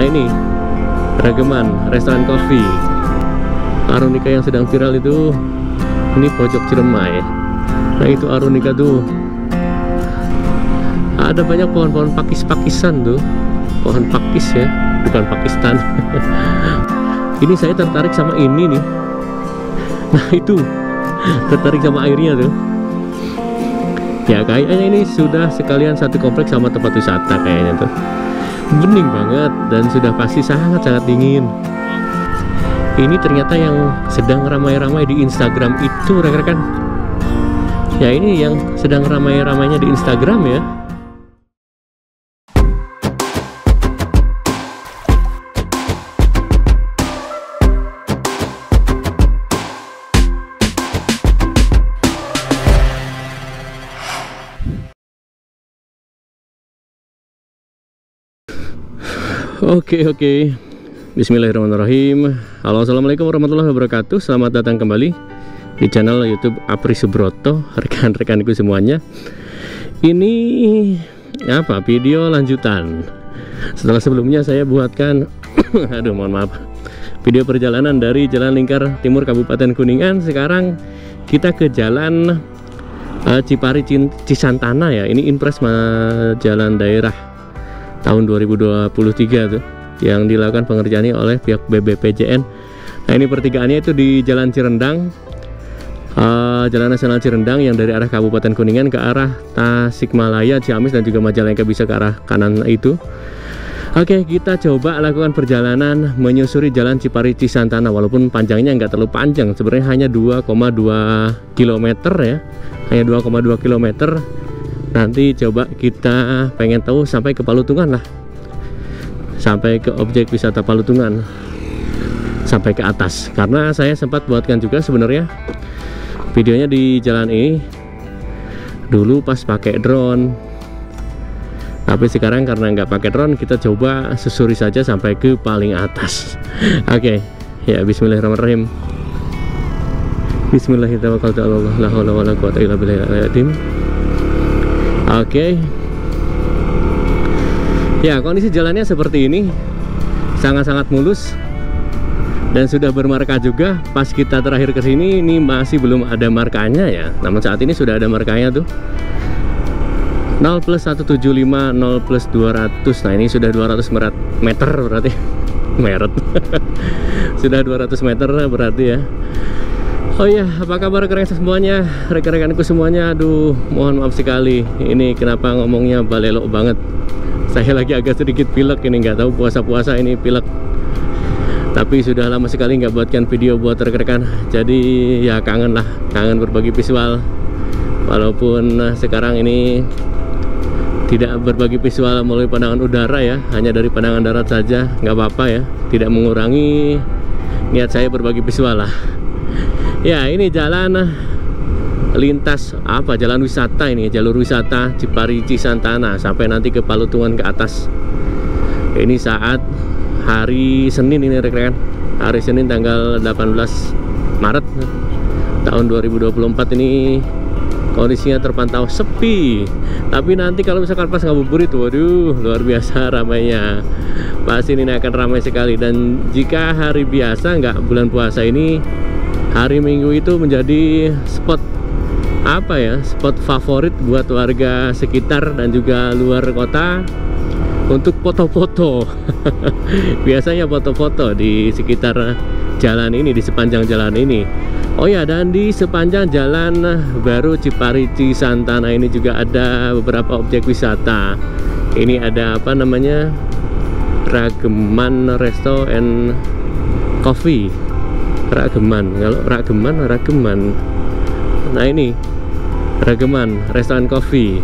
Nah ini Rageman Restoran Coffee. Arunika yang sedang viral itu Ini pojok Ciremai. Nah itu Arunika tuh. Ada banyak pohon-pohon pakis-pakisan tuh. Pohon pakis ya Bukan Pakistan. Ini saya tertarik sama ini nih. Nah itu. Tertarik sama airnya tuh. Ya kayaknya ini sudah sekalian satu kompleks sama tempat wisata kayaknya tuh bening banget dan sudah pasti sangat-sangat dingin. Ini ternyata yang sedang ramai-ramai di Instagram itu rekan-rekan. Ya ini yang sedang ramai-ramainya di Instagram ya Oke oke. Bismillahirrahmanirrahim. Halo assalamualaikum warahmatullahi wabarakatuh. Selamat datang kembali di channel youtube Apri Subroto Rekan-rekanku semuanya. Ini apa video lanjutan. Setelah sebelumnya saya buatkan Aduh mohon maaf. Video perjalanan dari Jalan Lingkar Timur Kabupaten Kuningan. Sekarang kita ke jalan uh, Cipari Cisantana ya. Ini impres jalan daerah tahun 2023 tuh yang dilakukan pengerjaannya oleh pihak BBPJN nah ini pertigaannya itu di Jalan Cirendang uh, Jalan Nasional Cirendang yang dari arah Kabupaten Kuningan ke arah Tasikmalaya, Ciamis dan juga Majalengka bisa ke arah kanan itu. Oke kita coba lakukan perjalanan menyusuri jalan Cipari Cisantana. Walaupun panjangnya nggak terlalu panjang sebenarnya hanya 2,2 km ya. Hanya 2,2 km nanti coba kita pengen tahu sampai ke Palutungan lah. Sampai ke objek wisata Palutungan. Sampai ke atas. Karena saya sempat buatkan juga sebenarnya videonya di jalan ini. Dulu pas pakai drone. Tapi sekarang karena nggak pakai drone kita coba susuri saja sampai ke paling atas. Oke okay. ya bismillahirrahmanirrahim. Bismillahirrahmanirrahim Oke. Okay. Ya kondisi jalannya seperti ini. Sangat-sangat mulus. Dan sudah bermarka juga. Pas kita terakhir ke sini Ini masih belum ada markanya ya. Namun saat ini sudah ada markanya tuh. 0 plus 175 0 plus 200 Nah ini sudah 200 meter berarti. Meret. Sudah 200 meter berarti ya Oh iya, apa kabar kalian semuanya? Rekan-rekanku semuanya, aduh, mohon maaf sekali. Ini kenapa ngomongnya balelok banget. Saya lagi agak sedikit pilek ini, nggak tahu puasa-puasa ini pilek. Tapi sudah lama sekali nggak buatkan video buat rekan-rekan. Jadi ya kangen lah, kangen berbagi visual. Walaupun nah, sekarang ini tidak berbagi visual melalui pandangan udara ya, hanya dari pandangan darat saja, nggak apa-apa ya. Tidak mengurangi niat saya berbagi visual lah ya ini jalan lintas apa? Jalan wisata ini jalur wisata Cipari Cisantana. Sampai nanti ke Palutungan ke atas. Ini saat hari Senin ini rekan hari Senin tanggal 18 Maret tahun 2024 ini kondisinya terpantau sepi. Tapi nanti kalau misalkan pas ngabuburit waduh luar biasa ramainya. Pasti ini akan ramai sekali. Dan jika hari biasa nggak bulan puasa ini hari Minggu itu menjadi spot apa ya spot favorit buat warga sekitar dan juga luar kota untuk foto-foto. Biasanya foto-foto di sekitar jalan ini di sepanjang jalan ini. Oh ya dan di sepanjang jalan baru Cipari Cisantana ini juga ada beberapa objek wisata. Ini ada apa namanya Rageman Resto and Coffee Rageman kalau Rageman Rageman nah ini. Rageman restoran kopi.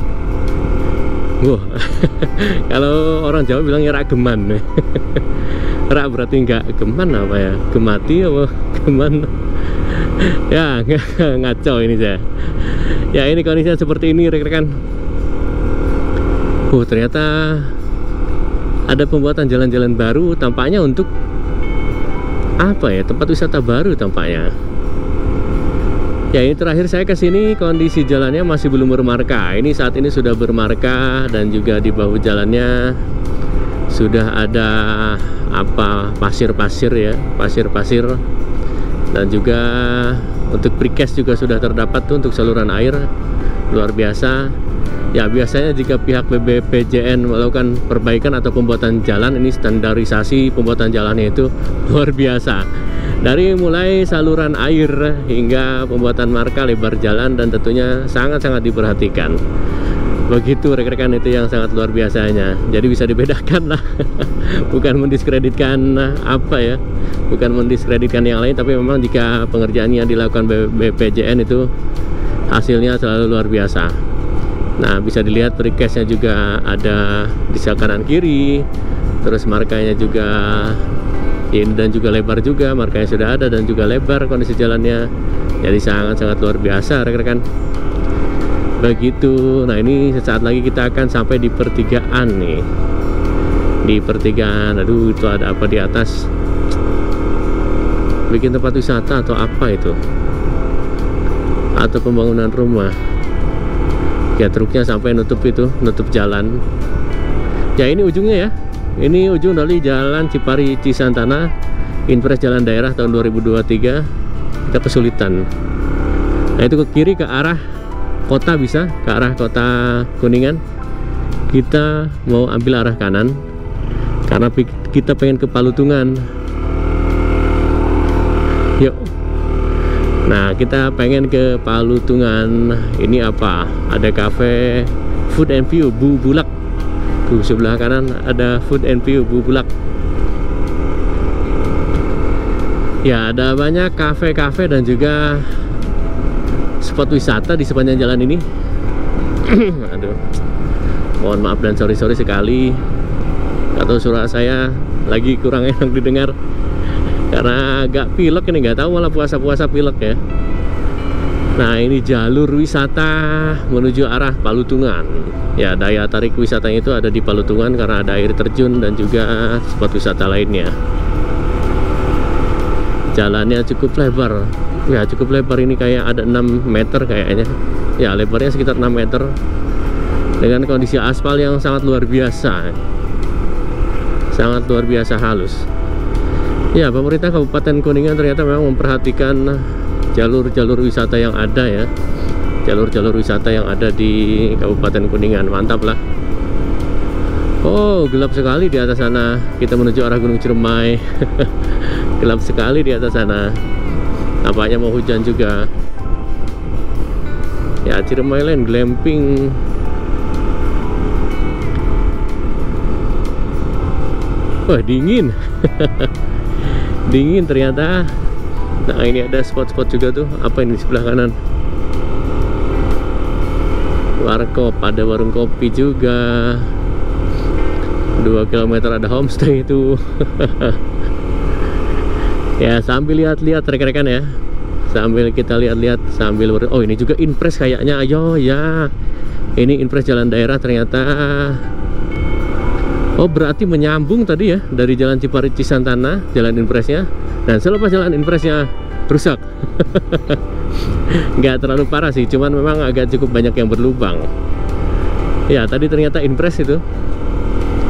Wah. Kalau orang Jawa bilangnya Rageman Rak berarti enggak geman apa ya? Gemati apa? Geman. Ya ngaco ini saya ya ini kondisinya seperti ini rekan-rekan. Oh ternyata ada pembuatan jalan-jalan baru. Tampaknya untuk apa ya tempat wisata baru tampaknya? Ya ini terakhir saya ke sini kondisi jalannya masih belum bermarka. Ini saat ini sudah bermarka dan juga di bahu jalannya sudah ada apa pasir-pasir ya pasir-pasir. Dan juga untuk precast juga sudah terdapat tuh untuk saluran air luar biasa ya biasanya jika pihak BBPJN melakukan perbaikan atau pembuatan jalan ini standarisasi pembuatan jalannya itu luar biasa. Dari mulai saluran air hingga pembuatan marka lebar jalan dan tentunya sangat-sangat diperhatikan. Begitu rekan-rekan itu yang sangat luar biasanya. Jadi bisa dibedakan lah. Bukan mendiskreditkan apa ya bukan mendiskreditkan yang lain tapi memang jika pengerjaannya dilakukan BPJN itu hasilnya selalu luar biasa nah bisa dilihat precastnya juga ada di sel kanan kiri terus markanya juga ini dan juga lebar juga markanya sudah ada dan juga lebar kondisi jalannya. Jadi sangat-sangat luar biasa rekan-rekan. Begitu. Nah ini sesaat lagi kita akan sampai di pertigaan nih. Di pertigaan. Aduh itu ada apa di atas? Bikin tempat wisata atau apa itu? Atau pembangunan rumah ya truknya sampai nutup itu nutup jalan. Ya ini ujungnya ya. Ini ujung dari jalan Cipari Cisantana Impres Jalan Daerah tahun 2023 kita kesulitan. Nah itu ke kiri ke arah kota bisa ke arah kota Kuningan. Kita mau ambil arah kanan karena kita pengen ke Palutungan. Yuk nah kita pengen ke Palutungan. Ini apa? Ada cafe food and view Bu Bulak. Tuh sebelah kanan ada food and view Bu Bulak. Ya ada banyak kafe-kafe dan juga spot wisata di sepanjang jalan ini. Aduh. Mohon maaf dan sorry-sorry sekali. Atau suara saya lagi kurang enak didengar karena agak pilek ini nggak tahu malah puasa-puasa pilek ya. Nah ini jalur wisata menuju arah Palutungan. Ya daya tarik wisatanya itu ada di Palutungan karena ada air terjun dan juga spot wisata lainnya. Jalannya cukup lebar. Ya cukup lebar ini kayak ada 6 meter kayaknya. Ya lebarnya sekitar 6 meter. Dengan kondisi aspal yang sangat luar biasa. Sangat luar biasa halus ya pemerintah Kabupaten Kuningan ternyata memang memperhatikan jalur-jalur wisata yang ada ya. Jalur-jalur wisata yang ada di Kabupaten Kuningan. Mantap lah. Oh gelap sekali di atas sana. Kita menuju arah Gunung Ciremai. Gelap sekali di atas sana. Nampaknya mau hujan juga. Ya Ciremai Land glamping. Wah dingin dingin ternyata. Nah ini ada spot-spot juga tuh. Apa ini di sebelah kanan? Warkop ada warung kopi juga. 2 km ada homestay itu. Ya sambil lihat-lihat rekan-rekan ya. Sambil kita lihat-lihat sambil oh ini juga impres kayaknya. Ayo ya. Ini impres jalan daerah ternyata oh berarti menyambung tadi ya dari jalan Cipari Cisantana jalan impresnya dan selepas jalan impresnya rusak. Nggak terlalu parah sih cuman memang agak cukup banyak yang berlubang. Ya tadi ternyata impres itu.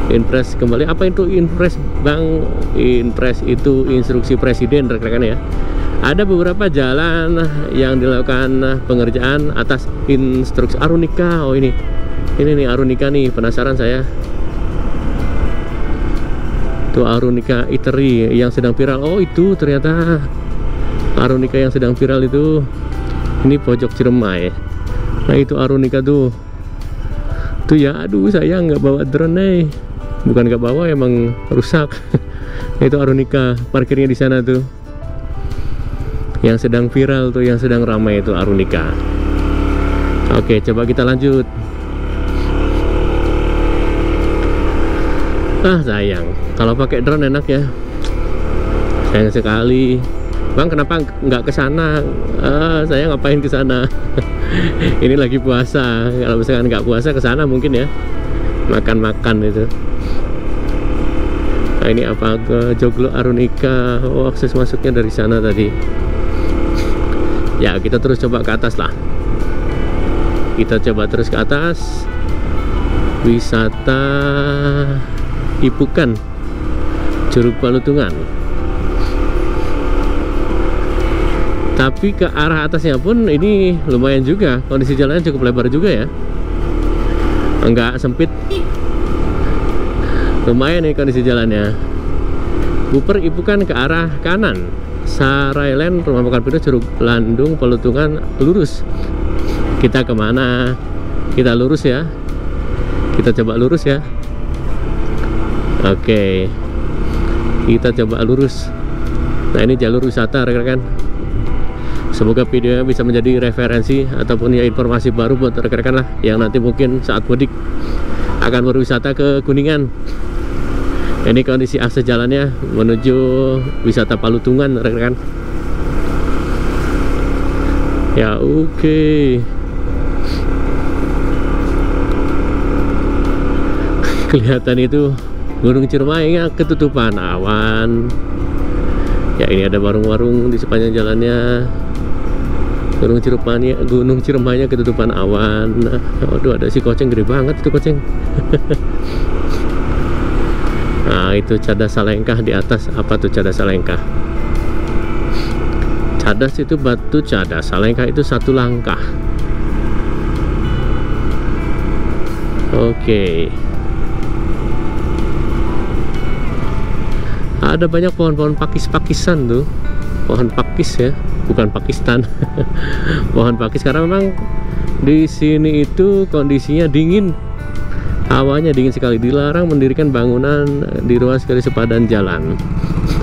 Inpres kembali. Apa itu Inpres Bang? Inpres itu instruksi presiden rekan-rekan ya. Ada beberapa jalan yang dilakukan pengerjaan atas instruksi Arunika. Oh ini. Ini nih Arunika nih penasaran saya itu Arunika Iteri yang sedang viral. Oh itu ternyata Arunika yang sedang viral itu. Ini pojok Ciremai. Nah itu Arunika tuh. Tuh ya aduh saya nggak bawa drone nih bukan ke bawah emang rusak. Itu Arunika parkirnya di sana tuh. Yang sedang viral tuh yang sedang ramai itu Arunika. Oke coba kita lanjut ah sayang. Kalau pakai drone enak ya. Sayang sekali. Bang kenapa nggak ke sana? Ah, saya ngapain ke sana? ini lagi puasa. Kalau misalkan nggak puasa ke sana mungkin ya. Makan-makan itu. Nah ini apa? Ke Joglo Arunika. Oh akses masuknya dari sana tadi. Ya kita terus coba ke atas lah. Kita coba terus ke atas. Wisata Ipukan Curug Palutungan tapi ke arah atasnya pun ini lumayan juga. Kondisi jalannya cukup lebar juga ya. Enggak sempit. Lumayan nih kondisi jalannya. Buper Ipukan ke arah kanan. Sarailen Rumah Makan Pinus Curug Landung Pelutungan lurus. Kita ke mana? Kita lurus ya. Kita coba lurus ya oke. Kita coba lurus. Nah ini jalur wisata rekan-rekan. Semoga videonya bisa menjadi referensi ataupun ya informasi baru buat rekan-rekan lah yang nanti mungkin saat mudik akan berwisata ke Kuningan. Ini kondisi akses jalannya menuju wisata Palutungan rekan-rekan. Ya oke. Okay. kelihatan itu Gunung Ciremai ya ketutupan awan ya ini ada warung-warung di sepanjang jalannya Gunung Ciremai Gunung Ciremai ketutupan awan. Waduh ada si koceng gede banget itu koceng. nah itu cadas salengkah di atas apa tuh cadas salengkah? Cadas itu batu cadas, salengkah itu satu langkah. Oke. Okay. Ada banyak pohon-pohon pakis-pakisan tuh. Pohon pakis ya bukan Pakistan. Pohon pakis karena memang di sini itu kondisinya dingin. Hawanya dingin sekali. Dilarang mendirikan bangunan di ruas kali sepadan jalan.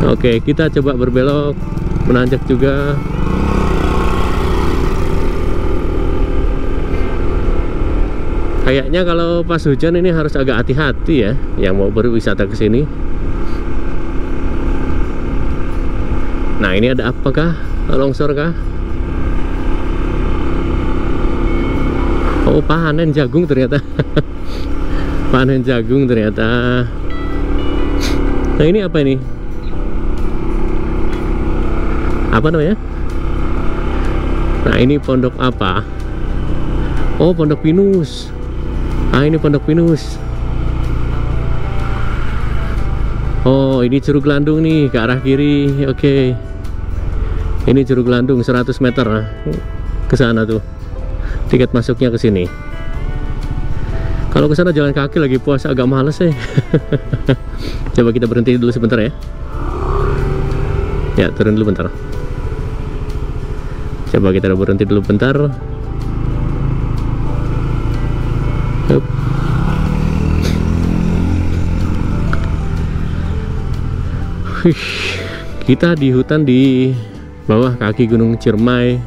Oke kita coba berbelok menanjak juga. Kayaknya kalau pas hujan ini harus agak hati-hati ya yang mau berwisata ke sini nah ini ada apakah? Longsor kah? Oh panen jagung ternyata. Panen jagung ternyata. Nah ini apa ini? Apa namanya? Nah ini pondok apa? Oh pondok pinus. Ah ini pondok pinus. Oh ini curug landung nih ke arah kiri. Oke. okay ini Curug Landung 100 meter ke sana tuh. Tiket masuknya ke sini. Kalau ke sana jalan kaki lagi puasa agak males ya coba kita berhenti dulu sebentar ya. Ya turun dulu bentar. Coba kita berhenti dulu bentar. Hup. kita di hutan di bawah kaki Gunung Ciremai.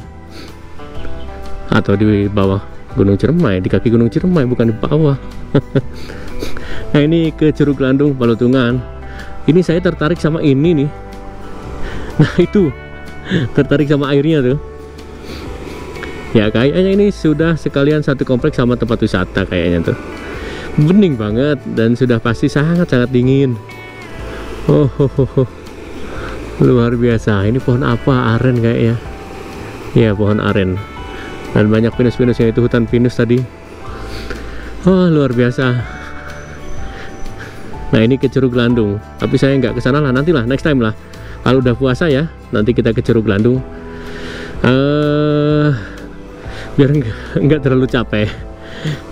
Atau di bawah Gunung Ciremai di kaki Gunung Ciremai bukan di bawah. Nah ini ke Curug Landung Palutungan ini saya tertarik sama ini nih. Nah itu. Tertarik sama airnya tuh. Ya kayaknya ini sudah sekalian satu kompleks sama tempat wisata kayaknya tuh. Bening banget dan sudah pasti sangat-sangat dingin. Oh, oh, oh, oh luar biasa. Ini pohon apa? Aren kayaknya. Ya pohon aren. Dan banyak pinus-pinusnya itu hutan pinus tadi. Oh luar biasa. Nah ini ke Curug Landung. Tapi saya nggak ke sana lah. Nantilah next time lah. Kalau udah puasa ya nanti kita ke Curug Landung. Uh, biar nggak terlalu capek.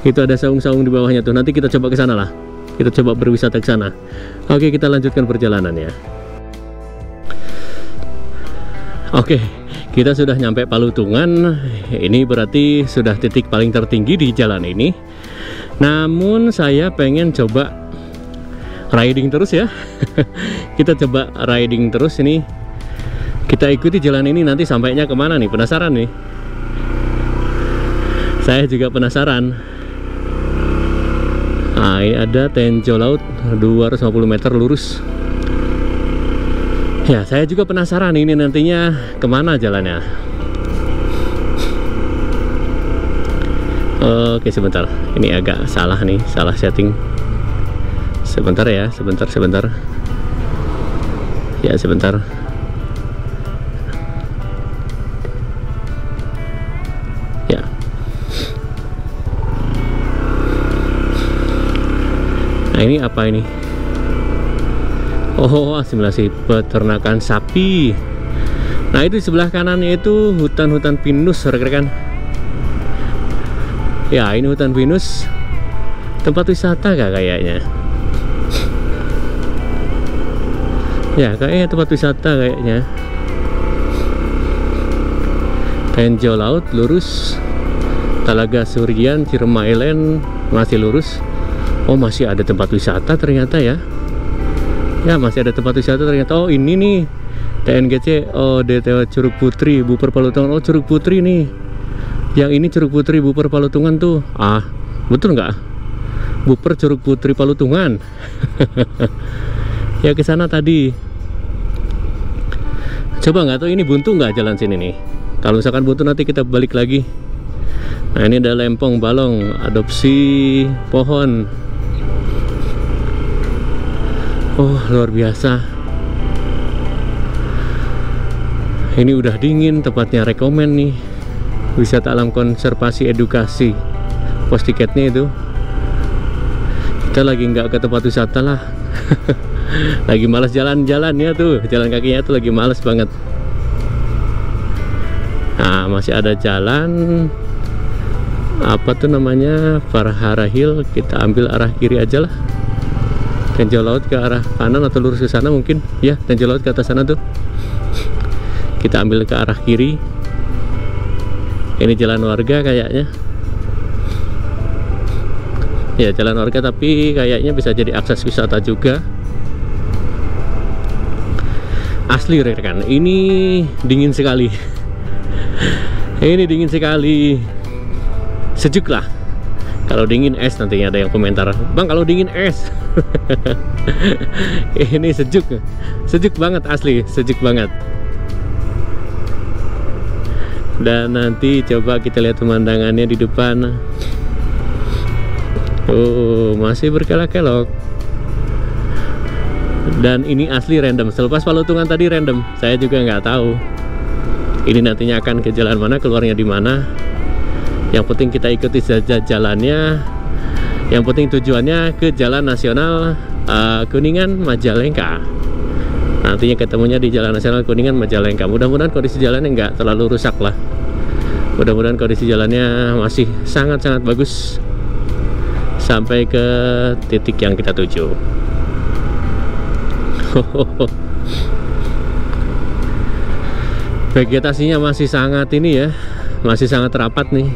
Itu ada saung-saung di bawahnya tuh. Nanti kita coba ke sana lah. Kita coba berwisata ke sana. Oke kita lanjutkan perjalanan ya Oke, kita sudah nyampe Palutungan. Ini berarti sudah titik paling tertinggi di jalan ini. Namun saya pengen coba riding terus ya. kita coba riding terus ini. Kita ikuti jalan ini nanti sampainya ke mana nih? Penasaran nih? Saya juga penasaran. Nah, ini ada Tenjo Laut 250 meter lurus Ya, saya juga penasaran ini nantinya ke mana jalannya. Oke, sebentar. Ini agak salah nih, salah setting. Sebentar ya, sebentar, sebentar. Ya, sebentar. Ya. Nah, ini apa ini? Oh, asimilasi peternakan sapi. Nah, itu di sebelah kanannya itu hutan-hutan pinus, rekan-rekan. Ya, ini hutan pinus. Tempat wisata gak kayaknya? Ya, kayaknya tempat wisata kayaknya. Tenjo Laut lurus. Talaga Surian, Ciremai Island masih lurus. Oh, masih ada tempat wisata ternyata ya ya masih ada tempat wisata ternyata. Oh ini nih. TNGC oh DTW Curug Putri Buper Palutungan. Oh Curug Putri nih. Yang ini Curug Putri Buper Palutungan tuh. Ah betul nggak? Buper Curug Putri Palutungan. Ya ke sana tadi. Coba nggak tuh ini buntu nggak jalan sini nih? Kalau misalkan buntu nanti kita balik lagi. Nah ini ada lempong balong adopsi pohon Oh luar biasa. Ini udah dingin Tempatnya rekomen nih. Wisata alam konservasi edukasi. Pos tiketnya itu. Kita lagi nggak ke tempat wisata lah. Lagi males jalan-jalan ya tuh. Jalan kakinya tuh lagi males banget. Nah masih ada jalan. Apa tuh namanya? Farhara Hill. Kita ambil arah kiri aja lah tenjau laut ke arah kanan atau lurus ke sana mungkin. Ya tenjau laut ke atas sana tuh. Kita ambil ke arah kiri. Ini jalan warga kayaknya. Ya jalan warga tapi kayaknya bisa jadi akses wisata juga. Asli rekan. Ini dingin sekali. Ini dingin sekali. Sejuk lah kalau dingin es nantinya ada yang komentar bang kalau dingin es. Ini sejuk sejuk banget asli sejuk banget. Dan nanti coba kita lihat pemandangannya di depan. Oh masih berkelok-kelok. Dan ini asli random. Selepas palutungan tadi random. Saya juga nggak tahu. Ini nantinya akan ke jalan mana keluarnya di mana yang penting kita ikuti saja jalannya. Yang penting tujuannya ke Jalan Nasional uh, Kuningan Majalengka. Nantinya ketemunya di Jalan Nasional Kuningan Majalengka. Mudah-mudahan kondisi jalannya nggak terlalu rusak lah. Mudah-mudahan kondisi jalannya masih sangat-sangat bagus. Sampai ke titik yang kita tuju. Vegetasinya masih sangat ini ya masih sangat rapat nih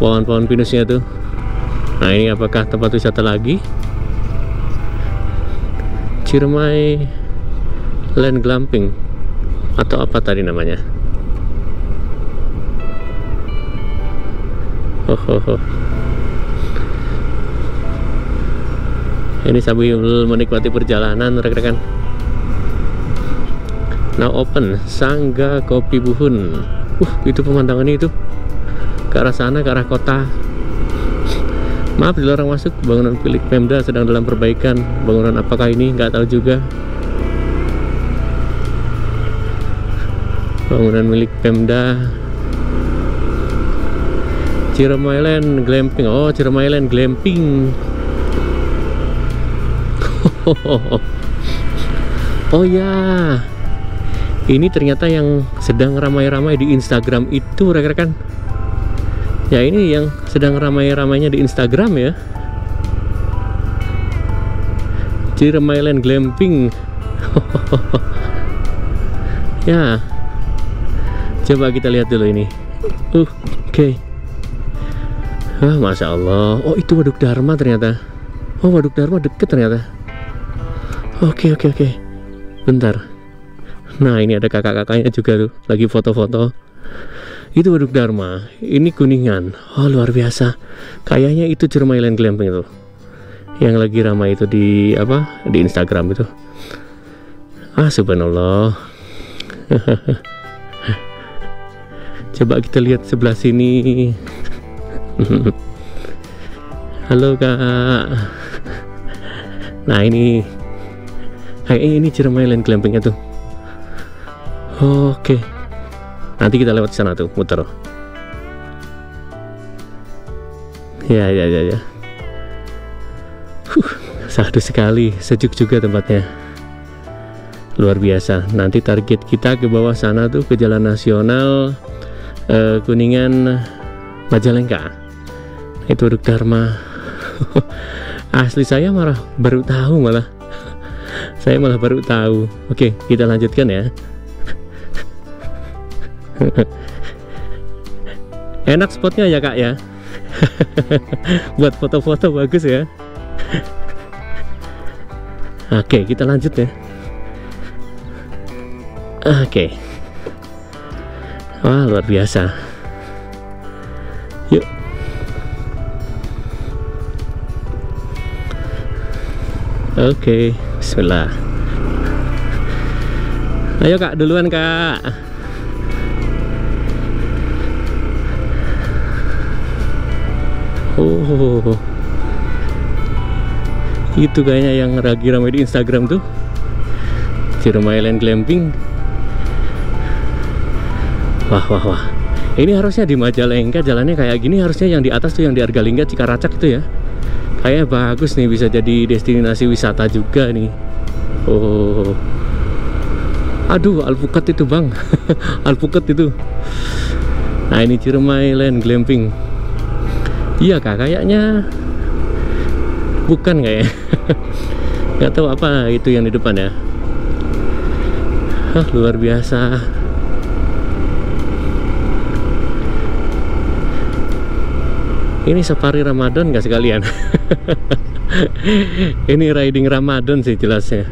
pohon-pohon pinusnya tuh. Nah ini apakah tempat wisata lagi? Ciremai Land Glamping. Atau apa tadi namanya? Oh, oh, oh. ini sambil menikmati perjalanan rekan-rekan. Now open Sangga Kopi Buhun. Uh itu pemandangannya itu ke arah sana ke arah kota. Maaf dilarang masuk. Bangunan milik Pemda sedang dalam perbaikan. Bangunan apakah ini? Nggak tahu juga. Bangunan milik Pemda. Ciremailand Glamping. Oh Ciremailand Glamping. Oh ya ini ternyata yang sedang ramai-ramai di Instagram itu rekan-rekan ya ini yang sedang ramai-ramainya di Instagram ya. Ciremailand Glamping. Ya. Coba kita lihat dulu ini. Uh, oke. Okay. ah masya Allah. Oh itu waduk Dharma ternyata. Oh waduk Dharma deket ternyata. Oke okay, oke okay, oke. Okay. bentar. Nah ini ada kakak-kakaknya juga tuh. Lagi foto-foto itu Waduk Dharma. Ini Kuningan. Oh luar biasa. Kayaknya itu Cermailand Glamping itu. Yang lagi ramai itu di apa di Instagram itu. Ah subhanallah. Coba kita lihat sebelah sini. Halo kak. Nah ini. Kayaknya ini Cermailand Glampingnya tuh. Oke. okay nanti kita lewat sana tuh muter. Ya ya ya ya. Huh, sahdu sekali sejuk juga tempatnya. Luar biasa. Nanti target kita ke bawah sana tuh ke jalan nasional eh, Kuningan Majalengka. Itu Duk Dharma. Asli saya malah baru tahu malah. Saya malah baru tahu. Oke kita lanjutkan ya enak spotnya ya kak ya? Buat foto-foto bagus ya? Oke kita lanjut ya. Oke. Wah luar biasa. Yuk. Oke bismillah. Ayo kak duluan kak Oh, itu kayaknya yang lagi ramai di Instagram tuh. Ciremai Land Glamping. Wah, wah, wah. Ini harusnya di Majalengka jalannya kayak gini harusnya yang di atas tuh yang di Argalingga Cikaracak itu ya. Kayaknya bagus nih bisa jadi destinasi wisata juga nih. Oh. Aduh, alpukat itu, Bang. alpukat itu. Nah, ini Ciremai Land Glamping. Iya kak, kayaknya bukan kayak nggak tahu apa itu yang di depan ya. Hah, luar biasa. Ini safari Ramadan nggak sekalian? Ini riding Ramadan sih jelasnya.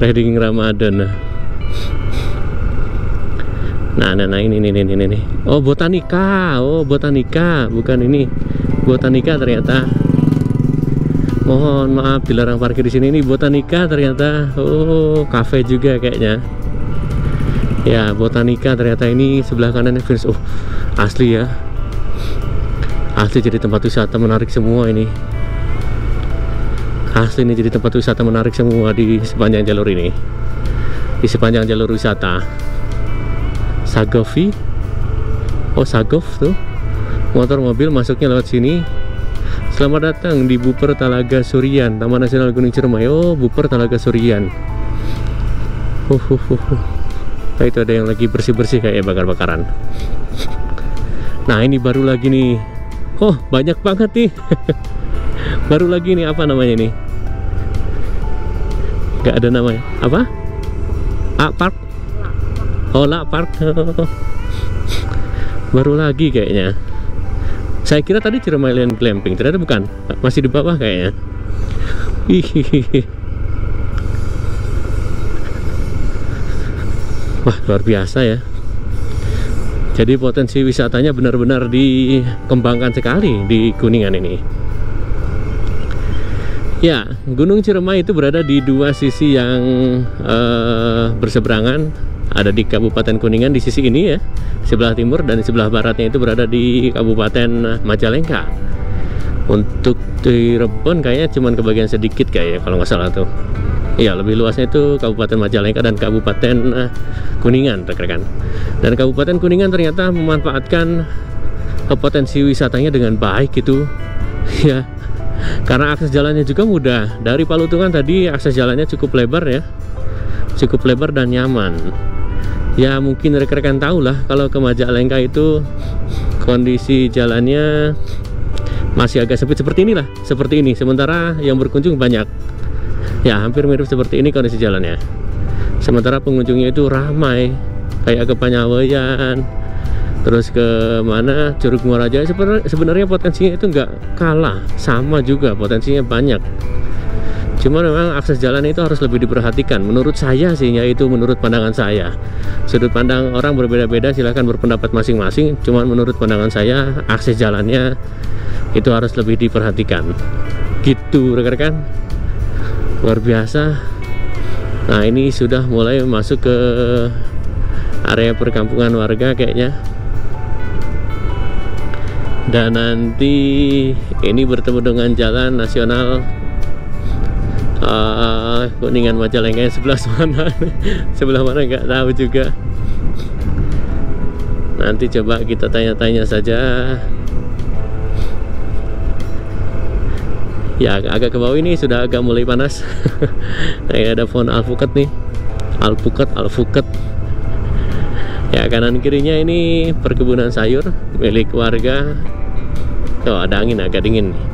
Riding Ramadan. Nah, nah, nah ini, ini, ini, ini. Oh, botanika. Oh, botanika. Bukan ini. Botanika ternyata. Mohon maaf dilarang parkir di sini. Ini botanika ternyata. Oh, cafe juga kayaknya. Ya, botanika ternyata ini sebelah kanan Vince. Oh, asli ya. Asli jadi tempat wisata menarik semua ini. Asli ini jadi tempat wisata menarik semua di sepanjang jalur ini. Di sepanjang jalur wisata. Sagovi. Oh Sagov tuh. Motor mobil masuknya lewat sini. Selamat datang di Buper Talaga Surian Taman Nasional Gunung Ciremai. Oh Buper Talaga Surian. Uh, uh, uh, uh. Nah itu ada yang lagi bersih-bersih kayak bakar-bakaran. Nah ini baru lagi nih. Oh banyak banget nih. Baru lagi nih apa namanya nih? Gak ada namanya. Apa? A Park Oh lah park baru lagi kayaknya. Saya kira tadi Ciremailan Glamping. Ternyata bukan. Masih di bawah kayaknya. Wah luar biasa ya. Jadi potensi wisatanya benar-benar dikembangkan sekali di Kuningan ini ya Gunung Ciremai itu berada di dua sisi yang uh, berseberangan. Ada di Kabupaten Kuningan di sisi ini ya sebelah timur dan di sebelah baratnya itu berada di Kabupaten Majalengka. Untuk Cirebon kayaknya cuma kebagian sedikit kayaknya kalau nggak salah tuh. Iya lebih luasnya itu Kabupaten Majalengka dan Kabupaten uh, Kuningan rekan-rekan. Dan Kabupaten Kuningan ternyata memanfaatkan uh, potensi wisatanya dengan baik itu. Ya karena akses jalannya juga mudah. Dari Palutungan tadi akses jalannya cukup lebar ya. Cukup lebar dan nyaman. Ya mungkin rekan-rekan tahu lah kalau ke Majalengka itu kondisi jalannya masih agak sempit seperti inilah seperti ini. Sementara yang berkunjung banyak. Ya hampir mirip seperti ini kondisi jalannya. Sementara pengunjungnya itu ramai kayak ke Panyawayan terus ke mana? Curug Muaraja. Sebenarnya potensinya itu nggak kalah. Sama juga potensinya banyak. Cuma memang akses jalan itu harus lebih diperhatikan. Menurut saya sih ya itu menurut pandangan saya. Sudut pandang orang berbeda-beda silahkan berpendapat masing-masing. Cuma menurut pandangan saya akses jalannya itu harus lebih diperhatikan. Gitu rekan-rekan. Luar biasa. Nah ini sudah mulai masuk ke area perkampungan warga kayaknya dan nanti ini bertemu dengan jalan nasional uh, kuningan Majalengka sebelah mana? Sebelah mana nggak tahu juga. Nanti coba kita tanya-tanya saja. Ya agak ke bawah ini sudah agak mulai panas. Nah, ada pohon alpukat nih. Alpukat alpukat ya kanan kirinya ini perkebunan sayur milik warga oh ada angin agak dingin. Nih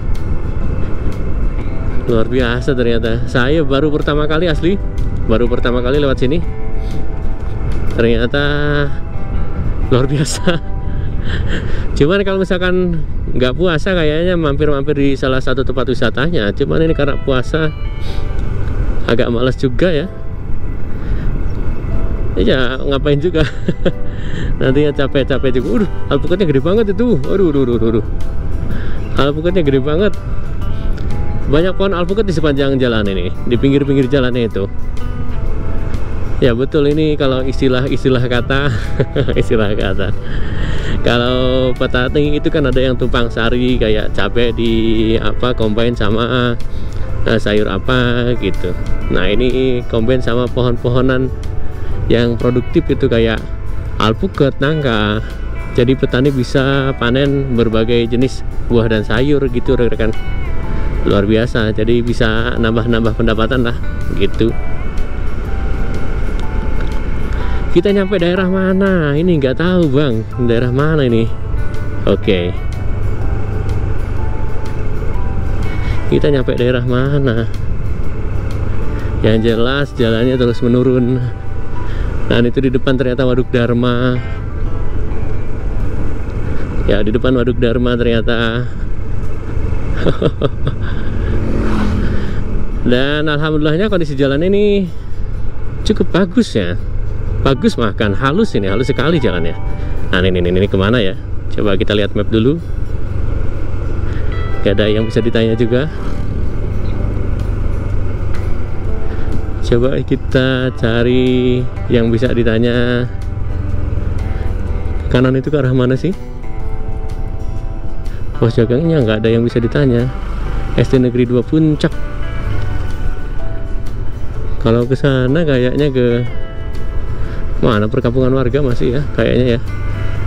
luar biasa ternyata. Saya baru pertama kali asli. Baru pertama kali lewat sini. Ternyata luar biasa. Cuman kalau misalkan nggak puasa kayaknya mampir-mampir di salah satu tempat wisatanya. Cuman ini karena puasa agak males juga ya ya ngapain juga? Nantinya capek-capek juga. Udah alpukatnya gede banget itu. Aduh aduh aduh aduh alpukatnya gede banget. Banyak pohon alpukat di sepanjang jalan ini di pinggir-pinggir jalannya itu. Ya betul ini kalau istilah-istilah kata istilah kata. Kalau petani itu kan ada yang tumpang sari kayak cabai di apa combine sama uh, sayur apa gitu. Nah ini combine sama pohon-pohonan yang produktif itu kayak alpukat nangka. Jadi petani bisa panen berbagai jenis buah dan sayur gitu rekan-rekan. Luar biasa. Jadi bisa nambah-nambah pendapatan lah gitu. Kita nyampe daerah mana? Ini nggak tahu bang. Daerah mana ini? Oke. Okay. kita nyampe daerah mana? Yang jelas jalannya terus menurun dan itu di depan ternyata waduk dharma. Ya di depan waduk dharma ternyata. Dan alhamdulillahnya kondisi jalan ini cukup bagus ya. Bagus makan halus ini halus sekali jalannya. Nah ini ini, ini ke mana ya? Coba kita lihat map dulu. Gak ada yang bisa ditanya juga coba kita cari yang bisa ditanya. Kanan itu ke arah mana sih? Pos jagangnya nggak ada yang bisa ditanya. SD Negeri 2 Puncak. Kalau ke sana kayaknya ke mana? Perkampungan warga masih ya kayaknya ya.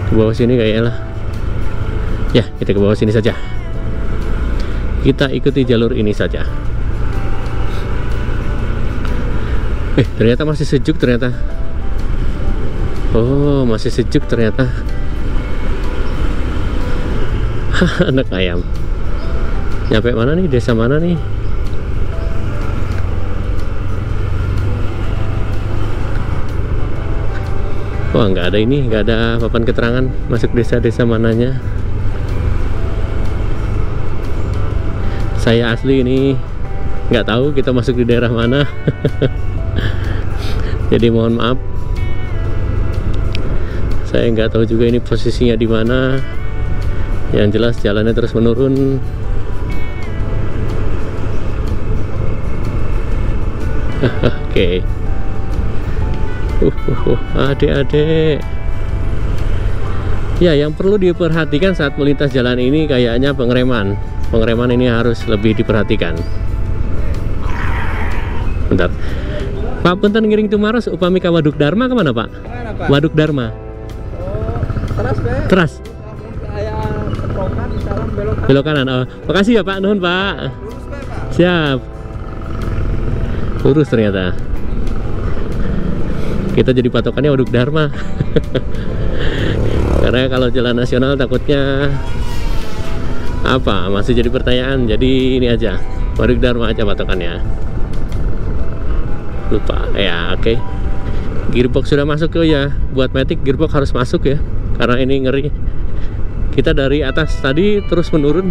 Ke bawah sini kayaknya lah. Ya kita ke bawah sini saja. Kita ikuti jalur ini saja eh ternyata masih sejuk ternyata. Oh masih sejuk ternyata. Anak ayam. Nyampe mana nih? Desa mana nih? Wah nggak ada ini, nggak ada papan keterangan masuk desa-desa mananya. Saya asli ini nggak tahu kita masuk di daerah mana. Jadi mohon maaf. Saya nggak tahu juga ini posisinya di mana. Yang jelas jalannya terus menurun. Oke. okay uh, adik-adik ya yang perlu diperhatikan saat melintas jalan ini kayaknya pengereman pengereman ini harus lebih diperhatikan bentar Pak Punten Ngiring Tumaros upami ke Waduk Dharma ke mana Pak? Ke mana, Pak? Waduk Dharma. Oh, teras Be. teras? Belok kanan. oh. Makasih ya Pak. Nuhun Pak. Lurus, Be, Pak. siap. Lurus ternyata. Kita jadi patokannya Waduk Dharma. Karena kalau jalan nasional takutnya apa? Masih jadi pertanyaan. Jadi ini aja. Waduk Dharma aja patokannya lupa. Ya oke. Okay. gearbox sudah masuk ke ya. Buat Matic gearbox harus masuk ya. Karena ini ngeri. Kita dari atas tadi terus menurun.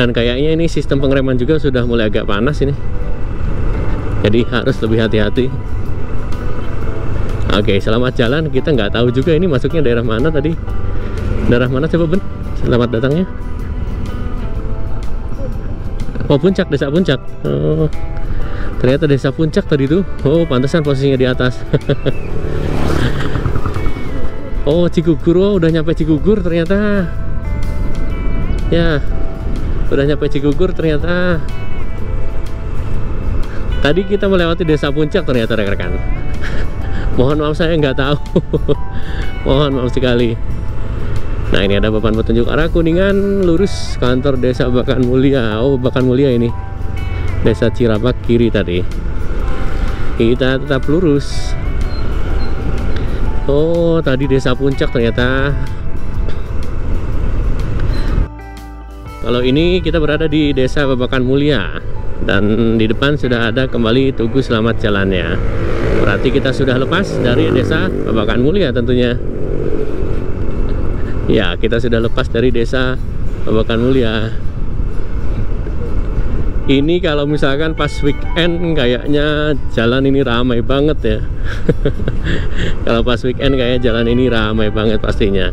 Dan kayaknya ini sistem pengereman juga sudah mulai agak panas ini. Jadi harus lebih hati-hati. Oke selamat jalan. Kita nggak tahu juga ini masuknya daerah mana tadi. Daerah mana coba Ben selamat datangnya. Oh puncak desa puncak. Oh, ternyata desa puncak tadi tuh oh pantesan posisinya di atas oh Cigugur oh udah nyampe Cigugur ternyata ya udah nyampe Cigugur ternyata Tadi kita melewati desa puncak ternyata rekan-rekan. Mohon maaf saya nggak tahu. Mohon maaf sekali. Nah ini ada papan petunjuk arah Kuningan lurus kantor desa Bakan Mulia. Oh Bakan Mulia ini desa Cirabak kiri tadi. Kita tetap lurus. Oh tadi desa Puncak ternyata. Kalau ini kita berada di desa Babakan Mulia dan di depan sudah ada kembali Tugu Selamat Jalannya. Berarti kita sudah lepas dari desa Babakan Mulia tentunya. Ya, kita sudah lepas dari desa Babakan Mulia. Ini kalau misalkan pas weekend kayaknya jalan ini ramai banget ya. kalau pas weekend kayak jalan ini ramai banget pastinya.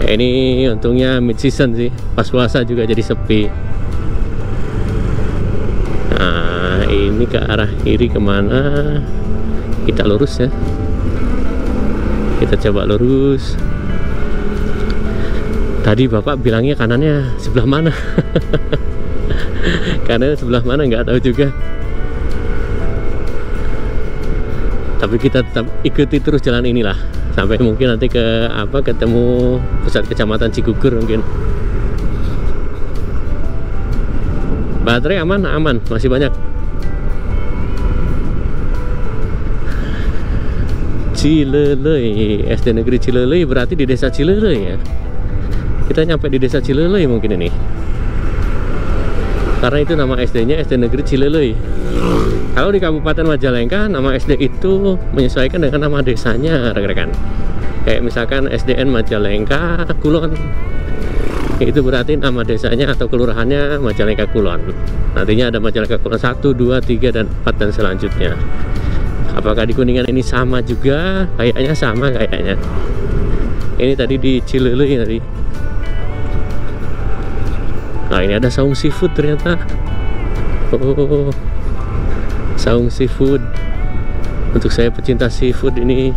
Ya, ini untungnya mid season sih. Pas puasa juga jadi sepi. Nah, ini ke arah kiri ke mana? Kita lurus ya. Kita coba lurus tadi bapak bilangnya kanannya sebelah mana kanannya sebelah mana nggak tahu juga. Tapi kita tetap ikuti terus jalan inilah. Sampai mungkin nanti ke apa ketemu pusat kecamatan Cigugur mungkin. Baterai aman? Aman masih banyak. Cilelei SD Negeri Cilelei berarti di desa Cilelei ya? Kita nyampe di desa Cilelei mungkin ini karena itu nama SD-nya SD Negeri Cilelei kalau di Kabupaten Majalengka nama SD itu menyesuaikan dengan nama desanya rekan-rekan. Kayak misalkan SDN Majalengka Kulon. Itu berarti nama desanya atau kelurahannya Majalengka Kulon. Nantinya ada Majalengka Kulon 1, 2, 3, dan 4 dan selanjutnya. Apakah di Kuningan ini sama juga? Kayaknya sama kayaknya. Ini tadi di Cilelei tadi Nah ini ada saung seafood ternyata. Oh Saung seafood. Untuk saya pecinta seafood ini.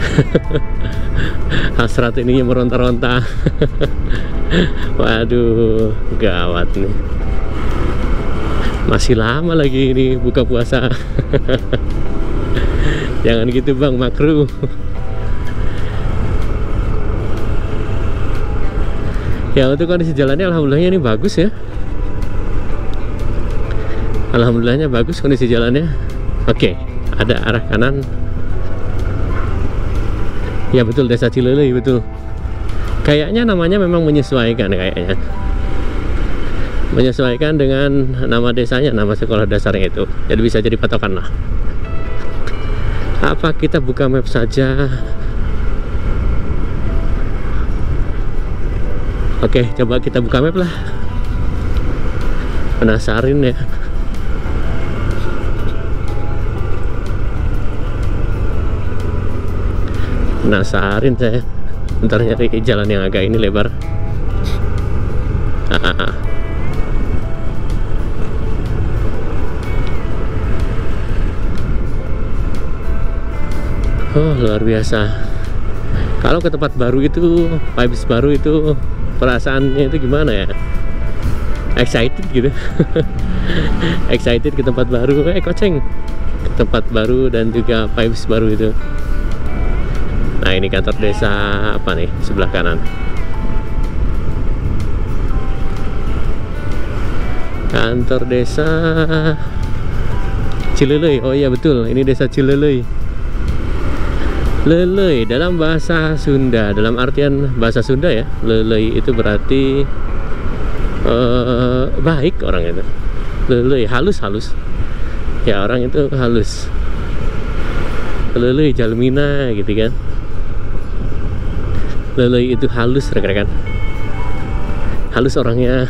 Hasrat ini meronta-ronta. Waduh Gawat nih. Masih lama lagi ini buka puasa. Jangan gitu bang makruh ya untuk kondisi jalannya alhamdulillahnya ini bagus ya. Alhamdulillahnya bagus kondisi jalannya. Oke ada arah kanan. Ya betul desa Cilelei betul. Kayaknya namanya memang menyesuaikan kayaknya. Menyesuaikan dengan nama desanya nama sekolah dasarnya itu. Jadi bisa jadi patokan lah. Apa kita buka map saja Oke, coba kita buka map lah. Penasarin ya. Penasarin saya. Ntar nyari jalan yang agak ini lebar. Ah, ah, ah. Oh, luar biasa. Kalau ke tempat baru itu, vibes baru itu perasaannya itu gimana ya? Excited gitu. Excited ke tempat baru. Eh koceng ke tempat baru dan juga vibes baru itu. Nah ini kantor desa apa nih? Sebelah kanan. Kantor desa Cilelei. Oh iya betul. Ini desa Cilelei lelei dalam bahasa Sunda dalam artian bahasa Sunda ya lelei itu berarti uh, baik orang itu. Lelei halus halus. Ya orang itu halus. Lelei jalmina gitu kan. Lelei itu halus rekan-rekan. Halus orangnya.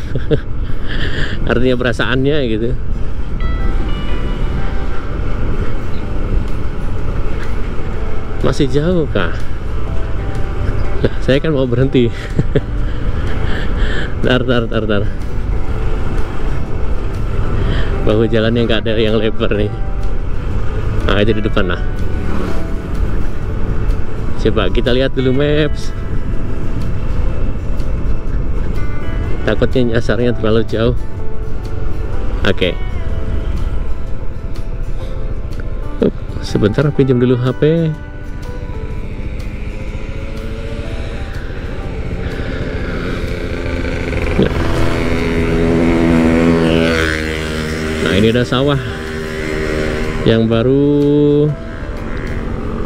Artinya perasaannya gitu masih jauh kah nah, saya kan mau berhenti. Dar dar dar dar bahu jalannya nggak ada yang lebar nih. Nah itu di depan lah. Coba kita lihat dulu maps. Takutnya nyasarnya terlalu jauh. Oke. Okay. sebentar pinjam dulu HP ini ada sawah yang baru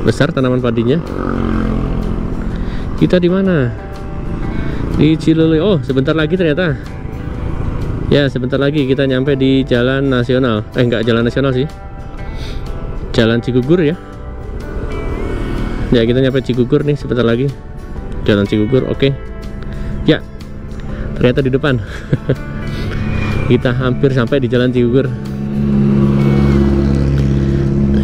besar tanaman padinya. Kita di mana? Di Cilele. Oh, sebentar lagi ternyata. Ya, sebentar lagi kita nyampe di Jalan Nasional. Eh, enggak Jalan Nasional sih. Jalan Cigugur ya. Ya, kita nyampe Cigugur nih sebentar lagi. Jalan Cigugur, oke. Ya, ternyata di depan. kita hampir sampai di Jalan Cigugur.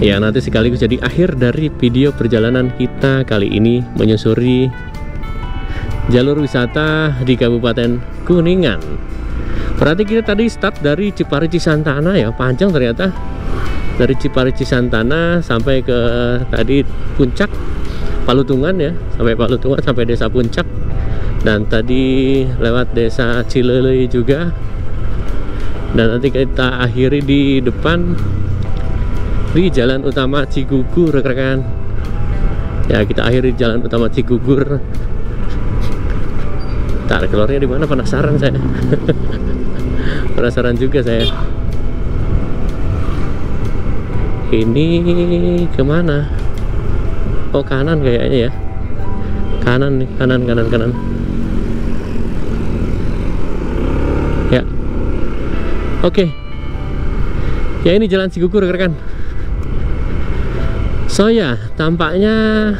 Ya, nanti sekaligus jadi akhir dari video perjalanan kita kali ini menyusuri jalur wisata di Kabupaten Kuningan. Berarti kita tadi start dari Cipari Cisantana ya, panjang ternyata. Dari Cipari Cisantana sampai ke tadi puncak Palutungan ya, sampai Palutungan sampai desa Puncak. Dan tadi lewat desa Cilele juga. Dan nanti kita akhiri di depan di jalan utama Cigugur rekan-rekan. Ya kita akhiri jalan utama Cigugur. Tak keluarnya di mana penasaran saya. Penasaran juga saya. Ini ke mana? Oh kanan kayaknya ya. Kanan kanan kanan kanan ya oke ya ini jalan Cigugur rekan-rekan So ya, tampaknya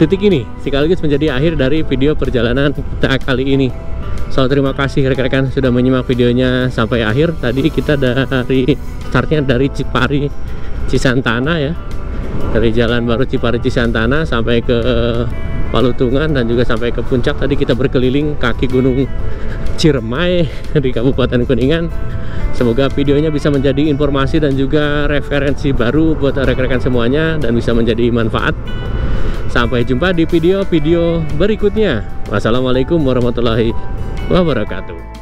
titik ini sekaligus menjadi akhir dari video perjalanan kita kali ini. So terima kasih rekan-rekan sudah menyimak videonya sampai akhir. Tadi kita dari startnya dari Cipari Cisantana ya, dari Jalan Baru Cipari Cisantana sampai ke Palutungan dan juga sampai ke puncak. Tadi kita berkeliling kaki Gunung Ciremai di Kabupaten Kuningan. Semoga videonya bisa menjadi informasi dan juga referensi baru buat rekan-rekan semuanya dan bisa menjadi manfaat. Sampai jumpa di video-video berikutnya. Wassalamualaikum warahmatullahi wabarakatuh.